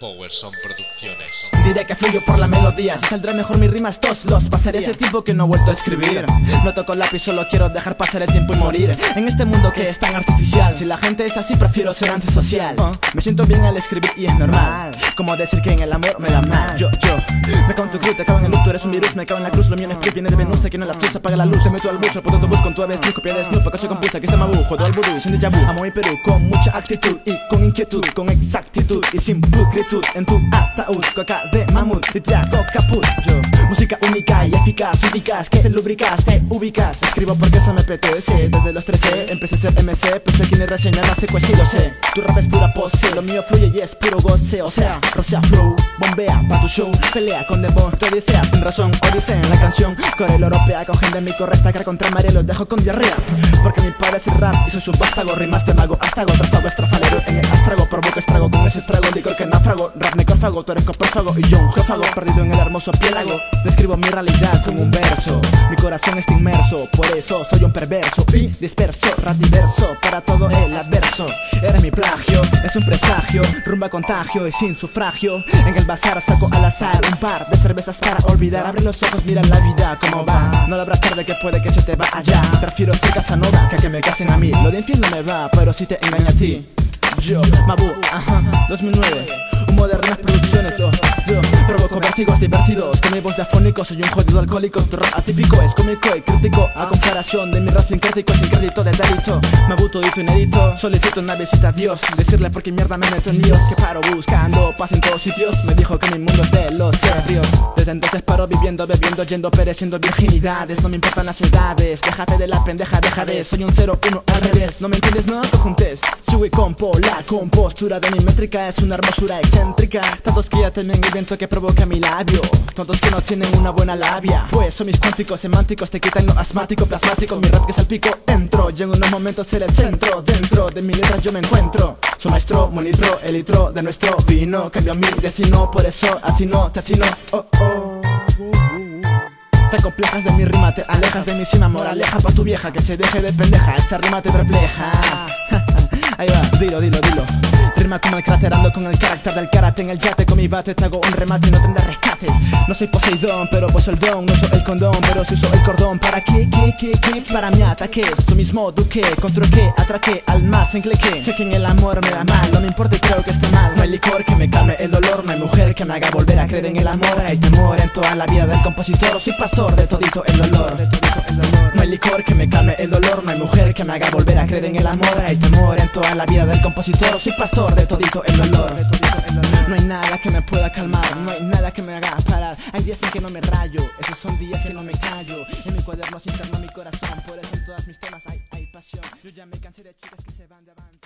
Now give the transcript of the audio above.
Power son producciones. Diré que fluyo por la melodía, si saldrá mejor mis rimas todos los pasaría ese tiempo que no he vuelto a escribir. No toco lápiz, solo quiero dejar pasar el tiempo y morir. En este mundo que es tan artificial, si la gente es así, prefiero ser antisocial. Uh, me siento bien al escribir y es normal. Como decir que en el amor me da mal. Yo, yo, me cago en tu cruz, te cago en el luto, eres un virus, me cago en la cruz. Lo mío no es que viene de Venus, que no la luz, apaga la luz. Se meto al bus, por bus con tu avestruz, copia de Snoop, coche con pulsa, que está mabu, juego al vudú y sin déjà vu. Amo mi Perú con mucha actitud y con inquietud, con exactitud y sin pulcritud. En tu ataúd, coca de mamut y te hago caput. Yo, música única y eficaz, ubicas, que te lubricas, te ubicas. Escribo porque se me apetece, desde los 13 empecé a ser MC, pensé quién es reseñar, sé cuál sí lo sé. Tu rap es pura pose, lo mío fluye y es puro goce, o sea, rocea flow, bombea pa' tu show, pelea con dembow, te odiseas sin razón, odisea en la canción, Corel europea, cogen de mi corresta, cara contra María, los dejo con diarrea. Porque mi padre es el rap y soy su vástago, rimas de mago, hasta hago tratado estrafalero necrófago, tú eres copérfago y yo un jefago, perdido en el hermoso piélago, describo mi realidad como un verso, mi corazón está inmerso, por eso soy un perverso y disperso, rap diverso, para todo el adverso, eres mi plagio, es un presagio, rumba contagio y sin sufragio, en el bazar saco al azar un par de cervezas para olvidar, abre los ojos, mira la vida como va, no la habrás tarde que puede que se te va allá, prefiero ser Casanova que a que me casen a mí, lo de infiel no me va, pero si te engaña a ti. Yo, Mabu, ajá, 2009 Un modernas vértigos divertidos Con mi voz de afónico Soy un jodido alcohólico Tu rap atípico es cómico y crítico A comparación de mi rap sincrético Sin crédito de delito Mabu todito inédito Solicito una visita a Dios Decirle por qué mierda me meto en líos Que paro buscando paz en todos sitios Me dijo que mi mundo es de los serios Desde entonces paro viviendo, bebiendo, yendo, pereciendo virginidades No me importan las edades Déjate de la pendeja, deja de Soy un 0-1 al revés No me entiendes, no te juntes Sube compo, la compostura de mi métrica es una hermosura excéntrica Tantos que ya el viento que provoca mi labio. Todos que no tienen una buena labia. Pues son mis cuánticos semánticos Te quitan lo asmático, plasmático. Mi rap que es al pico, entro. Y en unos momentos ser el centro Dentro de mi letra yo me encuentro. Soy maestro, monitro, el litro de nuestro vino. Cambio mi destino, por eso a te atino Oh, oh. Te complejas de mi rima, te alejas de mi cima Moraleja pa' tu vieja que se deje de pendeja. Esta rima te perpleja Ahí va, dilo, dilo, dilo. Rima como el craterando con el carácter del karate. En el yate con mi bate te hago un remate y no tendré rescate. No soy Poseidón, pero pues el don No soy el condón, pero sí soy el cordón. ¿Para qué, qué, qué, qué? Para mi ataque Su mismo duque, controqué, atraqué Al más enclequé Sé que en el amor me da mal No me importa y creo que esté mal. No hay licor que me calme el dolor mujer que me haga volver a creer en el amor. Hay temor en toda la vida del compositor. Soy pastor de todito el dolor No hay licor que me calme el dolor. No hay mujer que me haga volver a creer en el amor. Hay temor en toda la vida del compositor. Soy pastor de todito el dolor No hay nada que me pueda calmar. No hay nada que me haga parar. Hay días en que no me rayo. Esos son días que no me callo. En mi cuaderno se interna mi corazón. Por eso en todas mis temas hay, hay pasión. Yo ya me cansé de chicas que se van de avance